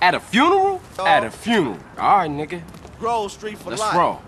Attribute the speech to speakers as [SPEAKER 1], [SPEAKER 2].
[SPEAKER 1] At a funeral? At a funeral. All right, nigga.
[SPEAKER 2] Grove Street for
[SPEAKER 1] Let's
[SPEAKER 2] life.
[SPEAKER 1] roll.